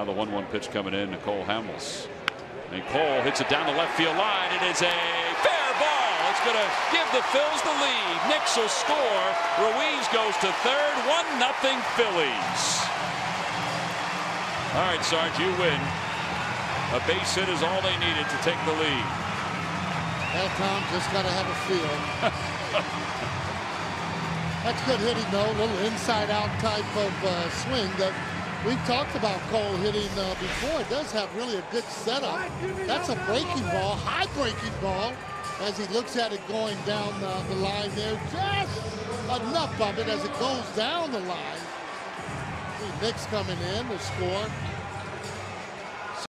now the 1 1 pitch coming in Nicole Hamels. And Cole hits it down the left field line. It is a fair ball. It's going to give the Phils the lead. Nix will score. Ruiz goes to third. 1 nothing Phillies. All right, Sarge, you win. A base hit is all they needed to take the lead. Well, Tom just got to have a feel. That's good hitting, though. A little inside-out type of uh, swing that we've talked about Cole hitting uh, before. It does have really a good setup. That's a breaking ball, high breaking ball, as he looks at it going down uh, the line there. Just enough of it as it goes down the line. See Nix coming in to score.